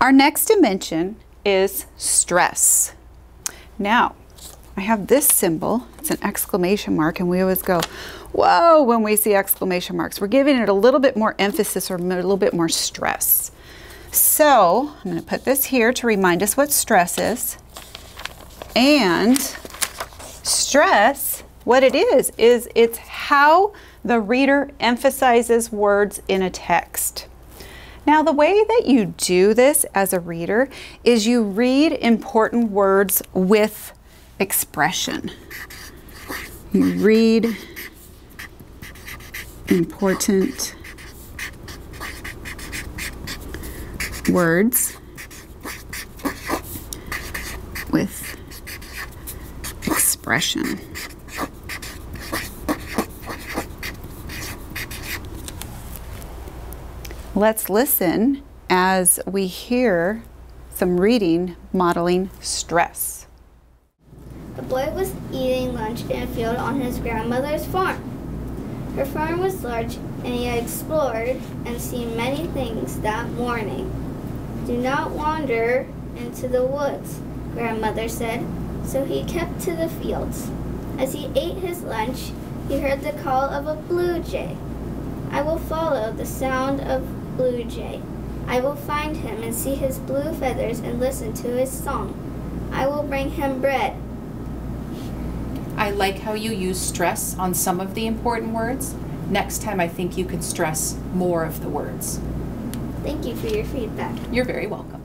Our next dimension is stress. Now, I have this symbol, it's an exclamation mark, and we always go, whoa, when we see exclamation marks. We're giving it a little bit more emphasis or a little bit more stress. So, I'm gonna put this here to remind us what stress is. And stress, what it is, is it's how the reader emphasizes words in a text. Now, the way that you do this as a reader is you read important words with expression. You read important words with expression. Let's listen as we hear some reading modeling stress. A boy was eating lunch in a field on his grandmother's farm. Her farm was large and he had explored and seen many things that morning. Do not wander into the woods, grandmother said, so he kept to the fields. As he ate his lunch, he heard the call of a blue jay. I will follow the sound of blue jay. I will find him and see his blue feathers and listen to his song. I will bring him bread. I like how you use stress on some of the important words. Next time, I think you could stress more of the words. Thank you for your feedback. You're very welcome.